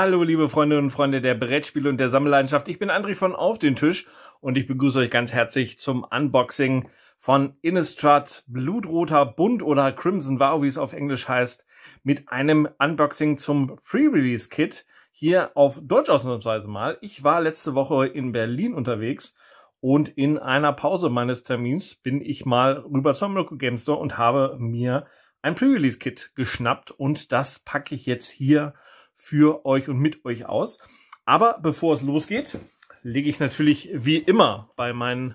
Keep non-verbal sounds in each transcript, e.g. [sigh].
Hallo, liebe Freundinnen und Freunde der Brettspiele und der Sammelleidenschaft. Ich bin André von Auf den Tisch und ich begrüße euch ganz herzlich zum Unboxing von Innistrad Blutroter Bund oder Crimson Vow, wie es auf Englisch heißt, mit einem Unboxing zum Pre-Release-Kit. Hier auf Deutsch ausnahmsweise mal. Ich war letzte Woche in Berlin unterwegs und in einer Pause meines Termins bin ich mal rüber zum Local Game Store und habe mir ein Pre-Release-Kit geschnappt und das packe ich jetzt hier für euch und mit euch aus. Aber bevor es losgeht, lege ich natürlich wie immer bei meinen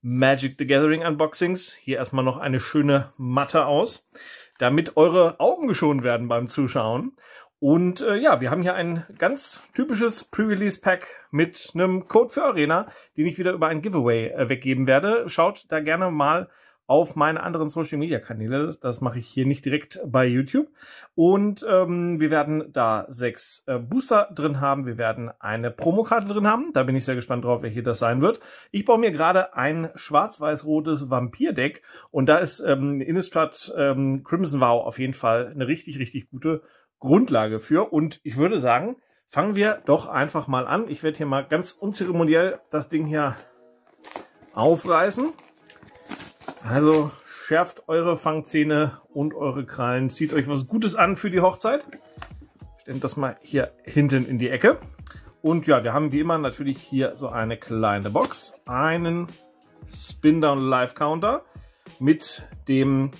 Magic the Gathering Unboxings hier erstmal noch eine schöne Matte aus, damit eure Augen geschont werden beim Zuschauen. Und äh, ja, wir haben hier ein ganz typisches Pre-Release-Pack mit einem Code für Arena, den ich wieder über ein Giveaway äh, weggeben werde. Schaut da gerne mal auf meine anderen Social Media Kanäle. Das mache ich hier nicht direkt bei YouTube. Und ähm, wir werden da sechs äh, Booster drin haben. Wir werden eine Promokarte drin haben. Da bin ich sehr gespannt drauf, welche das sein wird. Ich baue mir gerade ein schwarz-weiß-rotes Vampir-Deck und da ist ähm, Innistrad ähm, Crimson Vow auf jeden Fall eine richtig, richtig gute Grundlage für. Und ich würde sagen, fangen wir doch einfach mal an. Ich werde hier mal ganz unzeremoniell das Ding hier aufreißen. Also schärft eure Fangzähne und eure Krallen. Zieht euch was Gutes an für die Hochzeit. Stellt das mal hier hinten in die Ecke. Und ja, wir haben wie immer natürlich hier so eine kleine Box. Einen Spin-Down Live Counter mit dem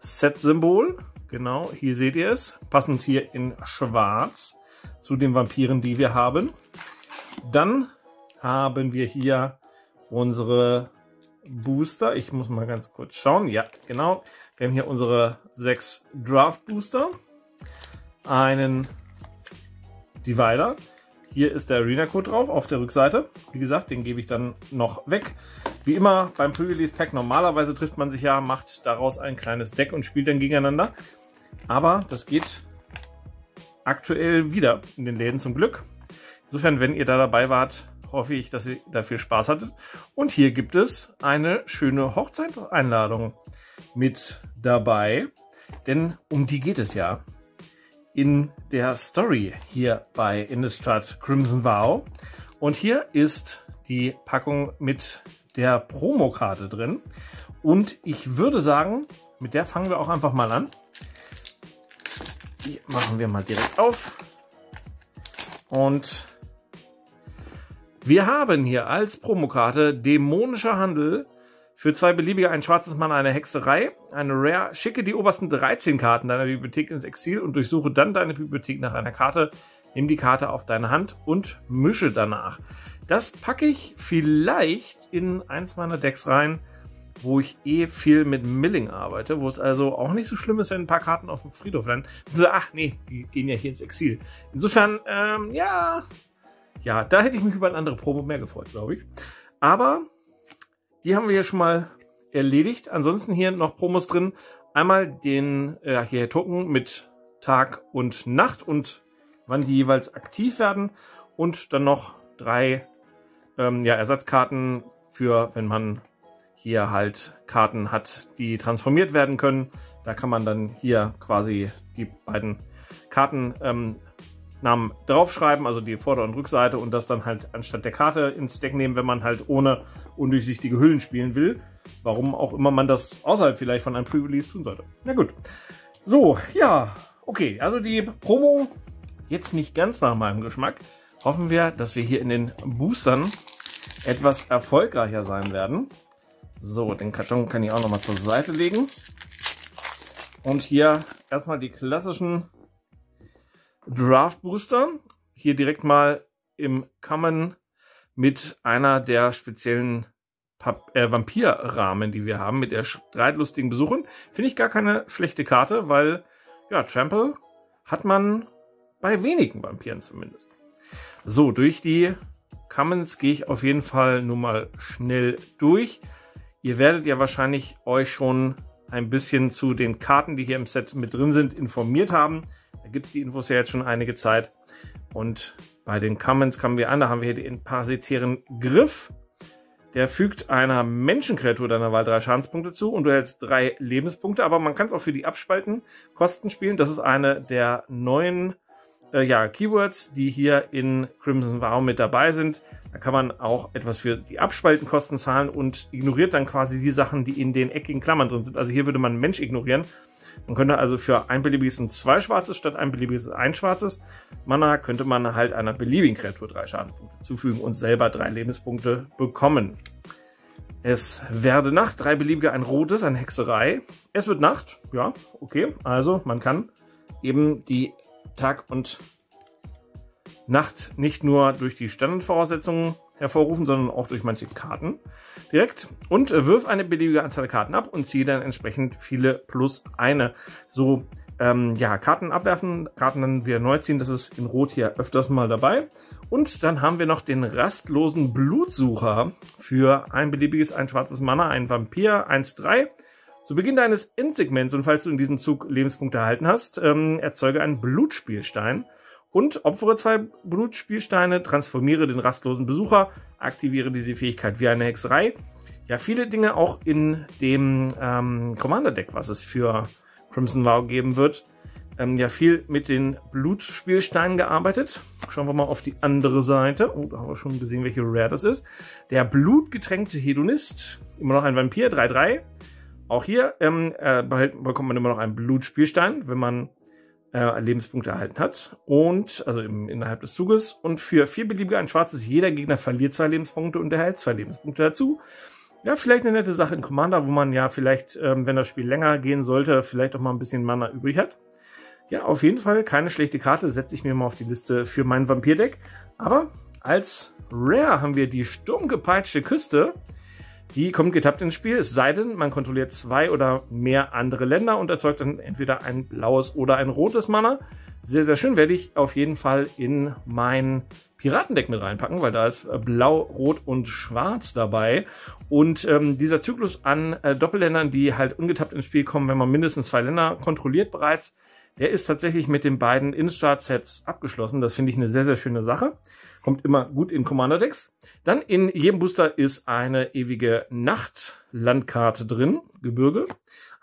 Set-Symbol. Genau, hier seht ihr es. Passend hier in schwarz zu den Vampiren, die wir haben. Dann haben wir hier unsere Booster. Ich muss mal ganz kurz schauen. Ja, genau. Wir haben hier unsere sechs Draft Booster. Einen Divider. Hier ist der Arena-Code drauf auf der Rückseite. Wie gesagt, den gebe ich dann noch weg. Wie immer beim Pre-Release-Pack, normalerweise trifft man sich ja, macht daraus ein kleines Deck und spielt dann gegeneinander. Aber das geht aktuell wieder in den Läden zum Glück. Insofern, wenn ihr da dabei wart, hoffe ich, dass ihr dafür Spaß hattet. Und hier gibt es eine schöne Hochzeitseinladung mit dabei. Denn um die geht es ja in der Story hier bei Innistrad Crimson Vow. Und hier ist die Packung mit der Promokarte drin. Und ich würde sagen, mit der fangen wir auch einfach mal an. Die machen wir mal direkt auf. Und wir haben hier als Promokarte Dämonischer Handel für zwei beliebige ein schwarzes Mann, eine Hexerei, eine Rare. Schicke die obersten 13 Karten deiner Bibliothek ins Exil und durchsuche dann deine Bibliothek nach einer Karte. Nimm die Karte auf deine Hand und mische danach. Das packe ich vielleicht in eins meiner Decks rein, wo ich eh viel mit Milling arbeite, wo es also auch nicht so schlimm ist, wenn ein paar Karten auf dem Friedhof landen. So, ach nee, die gehen ja hier ins Exil. Insofern, ähm, ja, ja, da hätte ich mich über eine andere Promo mehr gefreut, glaube ich. Aber die haben wir ja schon mal erledigt. Ansonsten hier noch Promos drin. Einmal den äh, hier Token mit Tag und Nacht und wann die jeweils aktiv werden. Und dann noch drei ähm, ja, Ersatzkarten für, wenn man hier halt Karten hat, die transformiert werden können. Da kann man dann hier quasi die beiden Karten ähm, Namen draufschreiben, also die Vorder- und Rückseite und das dann halt anstatt der Karte ins Deck nehmen, wenn man halt ohne undurchsichtige Hüllen spielen will. Warum auch immer man das außerhalb vielleicht von einem Pre-Release tun sollte. Na gut. So, ja, okay, also die Promo jetzt nicht ganz nach meinem Geschmack. Hoffen wir, dass wir hier in den Boostern etwas erfolgreicher sein werden. So, den Karton kann ich auch nochmal zur Seite legen. Und hier erstmal die klassischen Draft Booster. Hier direkt mal im Common mit einer der speziellen äh, Vampir-Rahmen, die wir haben, mit der streitlustigen Besuchen. Finde ich gar keine schlechte Karte, weil, ja, Trample hat man bei wenigen Vampiren zumindest. So, durch die Commons gehe ich auf jeden Fall nur mal schnell durch. Ihr werdet ja wahrscheinlich euch schon ein bisschen zu den Karten, die hier im Set mit drin sind, informiert haben. Da gibt es die Infos ja jetzt schon einige Zeit. Und bei den Commons kommen wir an, da haben wir hier den parasitären Griff. Der fügt einer Menschenkreatur deiner Wahl drei Schadenspunkte zu und du hältst drei Lebenspunkte, aber man kann es auch für die Abspalten Kosten spielen. Das ist eine der neuen äh, ja, Keywords, die hier in Crimson Vow mit dabei sind. Da kann man auch etwas für die Abspaltenkosten zahlen und ignoriert dann quasi die Sachen, die in den eckigen Klammern drin sind. Also hier würde man Mensch ignorieren. Man könnte also für ein beliebiges und zwei schwarzes statt ein beliebiges und ein schwarzes Mana könnte man halt einer beliebigen Kreatur drei Schadenspunkte zufügen und selber drei Lebenspunkte bekommen. Es werde Nacht, drei beliebige, ein rotes, eine Hexerei. Es wird Nacht, ja, okay. Also man kann eben die Tag und Nacht nicht nur durch die Standardvoraussetzungen hervorrufen, sondern auch durch manche Karten direkt. Und wirf eine beliebige Anzahl Karten ab und ziehe dann entsprechend viele plus eine. So, ähm, ja, Karten abwerfen, Karten dann wieder neu ziehen, das ist in Rot hier öfters mal dabei. Und dann haben wir noch den rastlosen Blutsucher für ein beliebiges, ein schwarzes Mana, ein Vampir, 1-3. Zu Beginn deines Endsegments und falls du in diesem Zug Lebenspunkte erhalten hast, ähm, erzeuge einen Blutspielstein und opfere zwei Blutspielsteine, transformiere den rastlosen Besucher, aktiviere diese Fähigkeit wie eine Hexerei. Ja, viele Dinge auch in dem ähm, Commander-Deck, was es für Crimson Vow geben wird ähm, ja viel mit den Blutspielsteinen gearbeitet. Schauen wir mal auf die andere Seite. Oh, da haben wir schon gesehen, welche Rare das ist. Der blutgetränkte Hedonist. Immer noch ein Vampir, 3-3. Auch hier ähm, äh, bekommt man immer noch einen Blutspielstein, wenn man äh, Lebenspunkte erhalten hat. Und, also im, innerhalb des Zuges. Und für vier beliebige ein schwarzes, jeder Gegner verliert zwei Lebenspunkte und erhält zwei Lebenspunkte dazu. Ja, vielleicht eine nette Sache in Commander, wo man ja vielleicht, ähm, wenn das Spiel länger gehen sollte, vielleicht auch mal ein bisschen Mana übrig hat. Ja, auf jeden Fall keine schlechte Karte, setze ich mir mal auf die Liste für mein Vampir-Deck. Aber als Rare haben wir die sturmgepeitschte Küste. Die kommt getappt ins Spiel, es sei denn, man kontrolliert zwei oder mehr andere Länder und erzeugt dann entweder ein blaues oder ein rotes Mana. Sehr, sehr schön, werde ich auf jeden Fall in mein Piratendeck mit reinpacken, weil da ist blau, rot und schwarz dabei. Und ähm, dieser Zyklus an äh, Doppelländern, die halt ungetappt ins Spiel kommen, wenn man mindestens zwei Länder kontrolliert bereits, der ist tatsächlich mit den beiden Instart-Sets abgeschlossen. Das finde ich eine sehr, sehr schöne Sache. Kommt immer gut in Commander-Decks. Dann in jedem Booster ist eine ewige Nachtlandkarte drin. Gebirge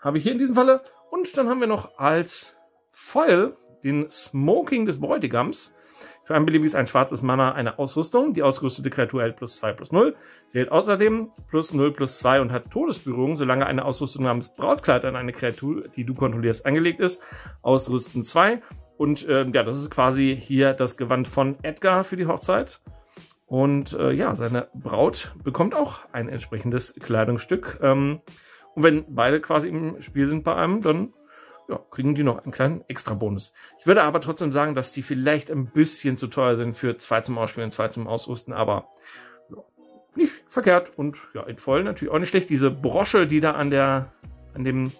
habe ich hier in diesem Falle. Und dann haben wir noch als Foil den Smoking des Bräutigams. Für ein beliebiges ein schwarzes Mana eine Ausrüstung. Die ausgerüstete Kreatur hält plus 2 plus 0. Sie hält außerdem plus 0 plus 2 und hat Todesberührung, solange eine Ausrüstung namens Brautkleid an eine Kreatur, die du kontrollierst, angelegt ist. Ausrüsten 2. Und äh, ja, das ist quasi hier das Gewand von Edgar für die Hochzeit. Und äh, ja, seine Braut bekommt auch ein entsprechendes Kleidungsstück. Ähm, und wenn beide quasi im Spiel sind bei einem, dann ja, kriegen die noch einen kleinen Extra-Bonus. Ich würde aber trotzdem sagen, dass die vielleicht ein bisschen zu teuer sind für zwei zum Ausspielen, zwei zum Ausrüsten, aber ja, nicht verkehrt und ja, in voll natürlich auch nicht schlecht. Diese Brosche, die da an der, an dem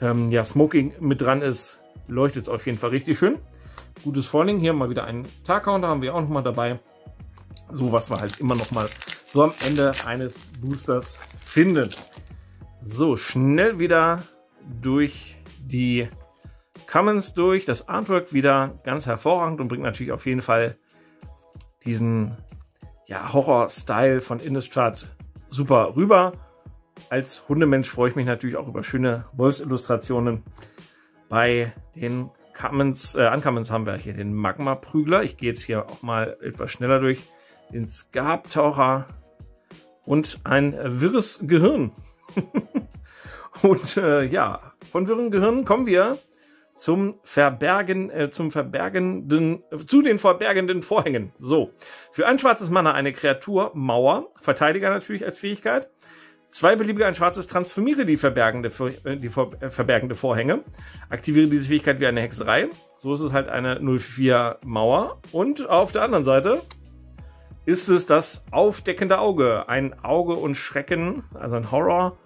ähm, ja, Smoking mit dran ist, leuchtet es auf jeden Fall richtig schön. Gutes Falling. Hier mal wieder einen Tag-Counter haben wir auch noch mal dabei. So was wir halt immer noch mal so am Ende eines Boosters finden. So, schnell wieder durch die Commons durch. Das Artwork wieder ganz hervorragend und bringt natürlich auf jeden Fall diesen ja, Horror-Style von Innistrad super rüber. Als Hundemensch freue ich mich natürlich auch über schöne Wolfsillustrationen. Bei den Commons, äh, Uncommons haben wir hier den Magma-Prügler. Ich gehe jetzt hier auch mal etwas schneller durch. Den Skarabtaucher und ein wirres Gehirn. [laughs] und äh, ja, von wirren Gehirnen kommen wir zum Verbergen, äh, zum Verbergenden, zu den verbergenden Vorhängen. So. Für ein schwarzes Mana eine Kreatur, Mauer, Verteidiger natürlich als Fähigkeit. Zwei beliebige ein schwarzes transformiere die verbergende, äh, die äh, verbergende Vorhänge. Aktiviere diese Fähigkeit wie eine Hexerei. So ist es halt eine 04 Mauer. Und auf der anderen Seite ist es das aufdeckende Auge. Ein Auge und Schrecken, also ein Horror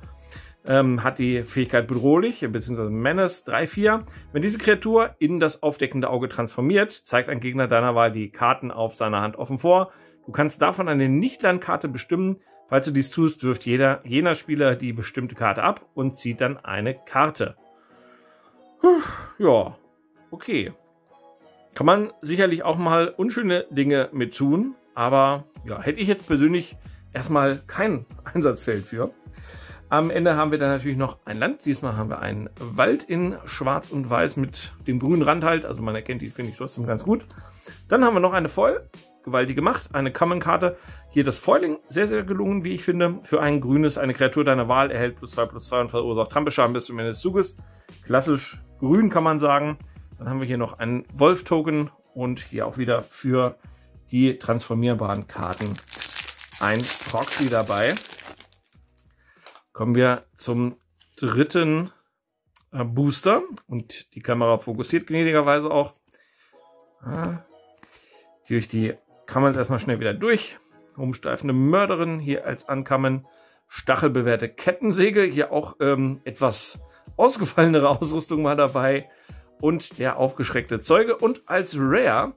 ähm, hat die Fähigkeit bedrohlich, bzw. Menace 3-4. Wenn diese Kreatur in das aufdeckende Auge transformiert, zeigt ein Gegner deiner Wahl die Karten auf seiner Hand offen vor. Du kannst davon eine Nicht-Landkarte bestimmen. Falls du dies tust, wirft jeder, jener Spieler die bestimmte Karte ab und zieht dann eine Karte. Puh, ja, okay. Kann man sicherlich auch mal unschöne Dinge mit tun, aber ja, hätte ich jetzt persönlich erstmal kein [laughs] Einsatzfeld für. Am Ende haben wir dann natürlich noch ein Land. Diesmal haben wir einen Wald in Schwarz und Weiß mit dem grünen Rand halt. Also man erkennt die, finde ich trotzdem ganz gut. Dann haben wir noch eine Foil. Gewaltig gemacht. Eine Common-Karte. Hier das Foiling. Sehr, sehr gelungen, wie ich finde. Für ein grünes, eine Kreatur deiner Wahl erhält plus 2 plus 2 und verursacht Trampelschaden bis zum Ende des Zuges. Klassisch grün kann man sagen. Dann haben wir hier noch einen Wolf-Token und hier auch wieder für die transformierbaren Karten ein Proxy dabei. Kommen wir zum dritten äh, Booster und die Kamera fokussiert gnädigerweise auch. Ah, durch die es erstmal schnell wieder durch. Umsteifende Mörderin hier als Ankommen. Stachelbewehrte Kettensäge. Hier auch ähm, etwas ausgefallenere [laughs] Ausrüstung mal dabei. Und der aufgeschreckte Zeuge. Und als Rare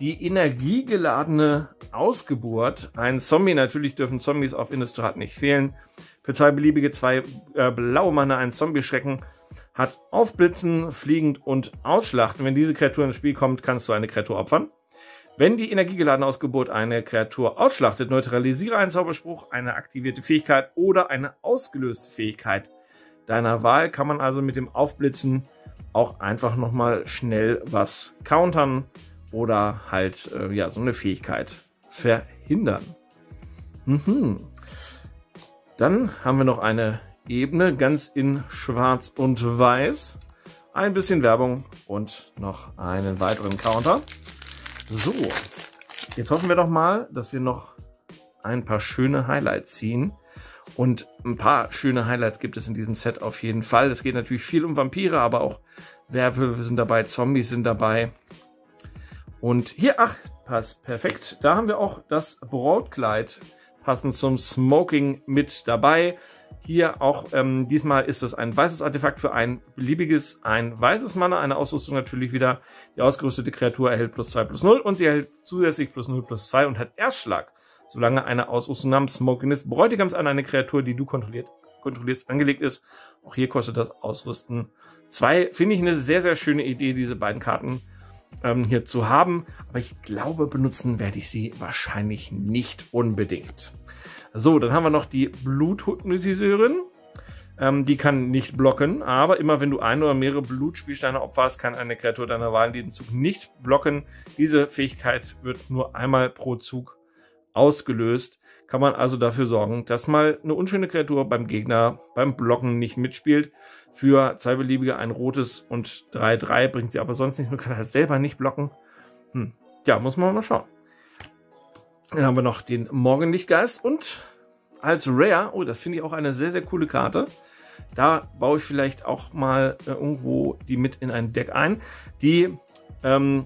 die energiegeladene Ausgeburt. Ein Zombie. Natürlich dürfen Zombies auf Innistrad nicht fehlen. Für zwei beliebige zwei äh, blaue Mana ein Zombie-Schrecken hat Aufblitzen, Fliegend und Ausschlachten. Wenn diese Kreatur ins Spiel kommt, kannst du eine Kreatur opfern. Wenn die energiegeladene Ausgeburt eine Kreatur ausschlachtet, neutralisiere einen Zauberspruch, eine aktivierte Fähigkeit oder eine ausgelöste Fähigkeit deiner Wahl. Kann man also mit dem Aufblitzen auch einfach nochmal schnell was countern oder halt äh, ja so eine Fähigkeit verhindern. Mhm. Dann haben wir noch eine Ebene, ganz in schwarz und weiß. Ein bisschen Werbung und noch einen weiteren Counter. So, jetzt hoffen wir doch mal, dass wir noch ein paar schöne Highlights ziehen. Und ein paar schöne Highlights gibt es in diesem Set auf jeden Fall. Es geht natürlich viel um Vampire, aber auch Werwölfe sind dabei, Zombies sind dabei. Und hier, ach, passt perfekt. Da haben wir auch das Brautkleid passend zum Smoking mit dabei. Hier auch, ähm, diesmal ist das ein weißes Artefakt für ein beliebiges, ein weißes Mana. Eine Ausrüstung natürlich wieder. Die ausgerüstete Kreatur erhält plus 2 plus 0 und sie erhält zusätzlich plus 0 plus 2 und hat Erstschlag. Solange eine Ausrüstung namens Smoking des Bräutigams an eine Kreatur, die du kontrolliert, kontrollierst, angelegt ist. Auch hier kostet das Ausrüsten 2. Finde ich eine sehr, sehr schöne Idee, diese beiden Karten ähm, hier zu haben. Aber ich glaube, benutzen werde ich sie wahrscheinlich nicht unbedingt. So, dann haben wir noch die Bluthypnotiseurin. Ähm, die kann nicht blocken, aber immer wenn du ein oder mehrere Blutspielsteine opferst, kann eine Kreatur deiner Wahl diesen Zug nicht blocken. Diese Fähigkeit wird nur einmal pro Zug ausgelöst. Kann man also dafür sorgen, dass mal eine unschöne Kreatur beim Gegner beim Blocken nicht mitspielt. Für zwei beliebige ein rotes und 3-3 bringt sie aber sonst nichts. Man kann das selber nicht blocken. Hm. Ja, muss man mal schauen. Dann haben wir noch den Morgenlichtgeist und als Rare, oh, das finde ich auch eine sehr, sehr coole Karte. Da baue ich vielleicht auch mal äh, irgendwo die mit in ein Deck ein. Die ähm,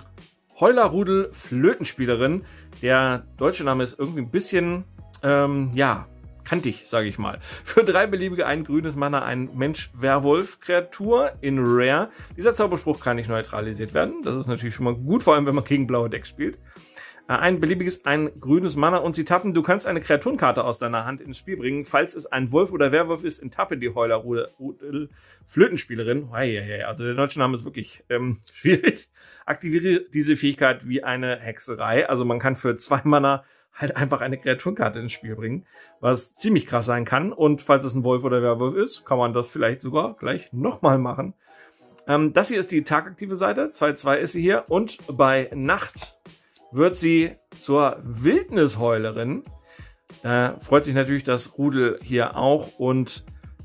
Heulerrudel Flötenspielerin. Der deutsche Name ist irgendwie ein bisschen, ähm, ja, kantig, sage ich mal. Für drei beliebige ein grünes Mana ein Mensch-Werwolf-Kreatur in Rare. Dieser Zauberspruch kann nicht neutralisiert werden. Das ist natürlich schon mal gut, vor allem wenn man gegen blaue Decks spielt. Äh, ein beliebiges, ein grünes Mana und sie tappen. Du kannst eine Kreaturenkarte aus deiner Hand ins Spiel bringen. Falls es ein Wolf oder Werwolf ist, enttappe die Heuler Rudel Flötenspielerin. Also der deutsche Name ist wirklich ähm, [laughs] schwierig. Aktiviere diese Fähigkeit wie eine Hexerei. Also man kann für zwei Mana halt einfach eine Kreaturenkarte ins Spiel bringen, was ziemlich krass sein kann. Und falls es ein Wolf oder Werwolf ist, kann man das vielleicht sogar gleich nochmal machen. Ähm, das hier ist die tagaktive Seite, 2-2 ist sie hier. Und bei Nacht wird sie zur Wildnisheulerin. Da freut sich natürlich das Rudel hier auch und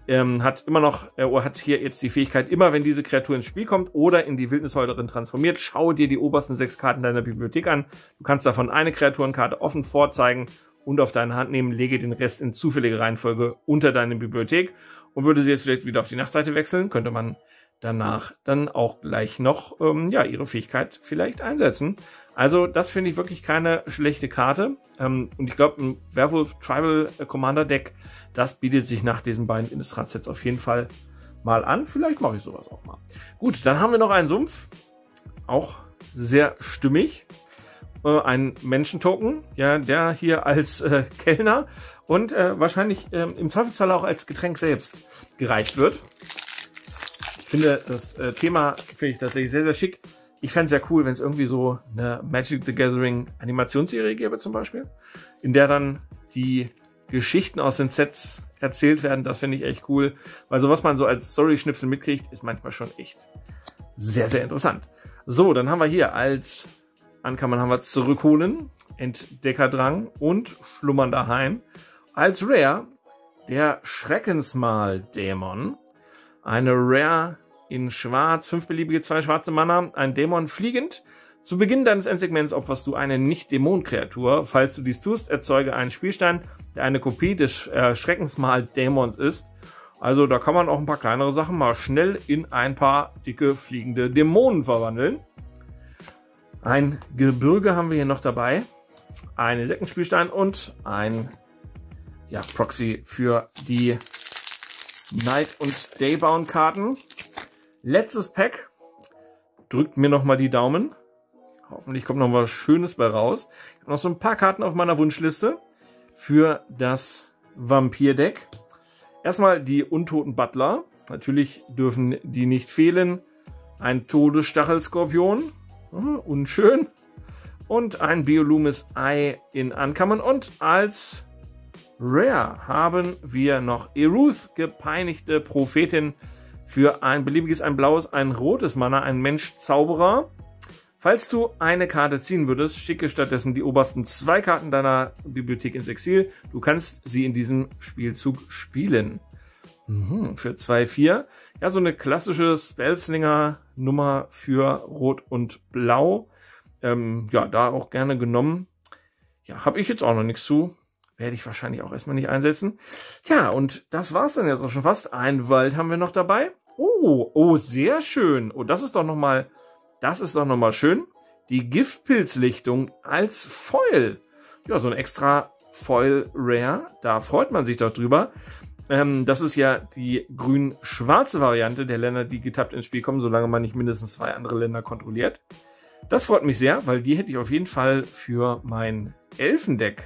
ähm, hat immer noch, äh, hat hier jetzt die Fähigkeit, immer wenn diese Kreatur ins Spiel kommt oder in die Wildnisheulerin transformiert, schaue dir die obersten sechs Karten deiner Bibliothek an. Du kannst davon eine Kreaturenkarte offen vorzeigen und auf deine Hand nehmen, lege den Rest in zufällige Reihenfolge unter deine Bibliothek und würde sie jetzt vielleicht wieder auf die Nachtseite wechseln, könnte man danach dann auch gleich noch ähm, ja ihre Fähigkeit vielleicht einsetzen. Also das finde ich wirklich keine schlechte Karte. Ähm, und ich glaube, ein Werewolf Tribal Commander Deck, das bietet sich nach diesen beiden Innistrad-Sets auf jeden Fall mal an. Vielleicht mache ich sowas auch mal. Gut, dann haben wir noch einen Sumpf. Auch sehr stimmig. Äh, ein Menschentoken, ja, der hier als äh, Kellner und äh, wahrscheinlich äh, im Zweifelsfall auch als Getränk selbst gereicht wird. Ich finde das äh, Thema finde ich tatsächlich sehr, sehr schick. Ich fände es sehr cool, wenn es irgendwie so eine Magic the Gathering Animationsserie gäbe zum Beispiel, in der dann die Geschichten aus den Sets erzählt werden. Das finde ich echt cool, weil so was man so als Story-Schnipsel mitkriegt, ist manchmal schon echt sehr, sehr interessant. So, dann haben wir hier als Ankammern haben wir Zurückholen, Entdeckerdrang und Schlummern daheim. Als Rare der Schreckensmal-Dämon. Eine Rare in Schwarz, fünf beliebige, zwei schwarze Mana, ein Dämon fliegend. Zu Beginn deines Endsegments opferst du eine Nicht-Dämon-Kreatur. Falls du dies tust, erzeuge einen Spielstein, der eine Kopie des äh, Schreckensmal-Dämons ist. Also da kann man auch ein paar kleinere Sachen mal schnell in ein paar dicke fliegende Dämonen verwandeln. Ein Gebirge haben wir hier noch dabei. Eine Sektenspielstein und ein ja, Proxy für die Night- und Daybound-Karten. Letztes Pack. Drückt mir nochmal die Daumen. Hoffentlich kommt noch was Schönes bei raus. Ich habe noch so ein paar Karten auf meiner Wunschliste für das Vampir-Deck. Erstmal die Untoten Butler. Natürlich dürfen die nicht fehlen. Ein Todesstachelskorpion. Hm, unschön. Und ein Biolumis Ei in Ankammern. Und als Rare haben wir noch Eruth, gepeinigte Prophetin für ein beliebiges, ein blaues, ein rotes Mana, ein Mensch-Zauberer. Falls du eine Karte ziehen würdest, schicke stattdessen die obersten zwei Karten deiner Bibliothek ins Exil. Du kannst sie in diesem Spielzug spielen. Mhm, für 2-4. Ja, so eine klassische Spellslinger-Nummer für Rot und Blau. Ähm, ja, da auch gerne genommen. Ja, habe ich jetzt auch noch nichts zu. Werde ich wahrscheinlich auch erstmal nicht einsetzen. Ja, und das war's dann jetzt auch schon fast. Ein Wald haben wir noch dabei. Oh, oh, sehr schön. Oh, das ist doch nochmal das ist doch nochmal schön. Die Giftpilzlichtung als Foil. Ja, so ein extra Foil Rare. Da freut man sich doch drüber. Ähm, das ist ja die grün-schwarze Variante der Länder, die getappt ins Spiel kommen, solange man nicht mindestens zwei andere Länder kontrolliert. Das freut mich sehr, weil die hätte ich auf jeden Fall für mein Elfendeck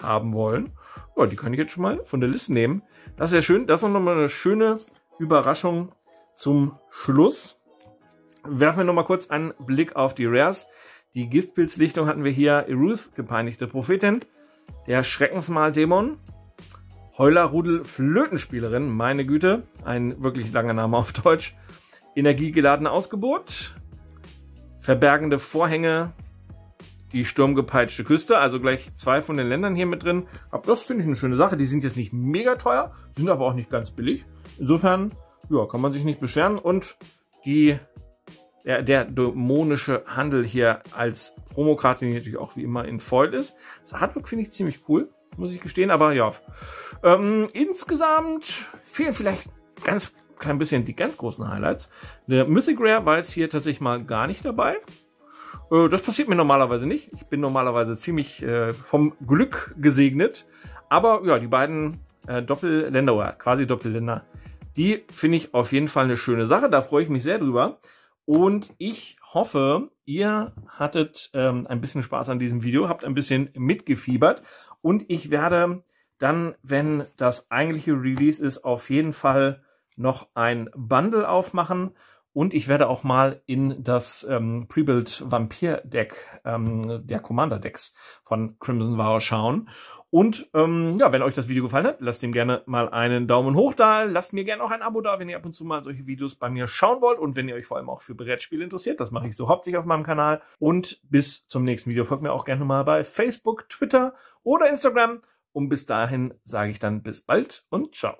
haben wollen. Ja, die kann ich jetzt schon mal von der Liste nehmen. Das ist ja schön. Das ist nochmal eine schöne Überraschung zum Schluss werfen wir nochmal kurz einen Blick auf die Rares. Die Giftpilzlichtung hatten wir hier. Eruth, gepeinigte Prophetin. Der Schreckensmal-Dämon. Heulerrudel Flötenspielerin, meine Güte. Ein wirklich langer Name auf Deutsch. Energiegeladene Ausgeburt. Verbergende Vorhänge. Die sturmgepeitschte Küste, also gleich zwei von den Ländern hier mit drin. Aber das finde ich eine schöne Sache. Die sind jetzt nicht mega teuer, sind aber auch nicht ganz billig. Insofern, ja, kann man sich nicht beschweren. Und die der, der dämonische Handel hier als Promokarte, die natürlich auch wie immer in Foil ist. Das Artwork finde ich ziemlich cool, muss ich gestehen, aber ja. Ähm, insgesamt fehlen vielleicht ganz klein bisschen die ganz großen Highlights. Der Mythic Rare war jetzt hier tatsächlich mal gar nicht dabei. Äh, das passiert mir normalerweise nicht. Ich bin normalerweise ziemlich äh, vom Glück gesegnet. Aber ja, die beiden äh, Doppelländer oder quasi Doppelländer, die finde ich auf jeden Fall eine schöne Sache. Da freue ich mich sehr drüber. Und ich hoffe, ihr hattet ähm, ein bisschen Spaß an diesem Video, habt ein bisschen mitgefiebert. Und ich werde dann, wenn das eigentliche Release ist, auf jeden Fall noch ein Bundle aufmachen. Und ich werde auch mal in das ähm, Pre-Build Vampir Deck ähm, der Commander Decks von Crimson Vow schauen. Und ähm, ja, wenn euch das Video gefallen hat, lasst ihm gerne mal einen Daumen hoch da. Lasst mir gerne auch ein Abo da, wenn ihr ab und zu mal solche Videos bei mir schauen wollt und wenn ihr euch vor allem auch für Brettspiele interessiert. Das mache ich so hauptsächlich auf meinem Kanal. Und bis zum nächsten Video folgt mir auch gerne mal bei Facebook, Twitter oder Instagram. Und bis dahin sage ich dann bis bald und ciao.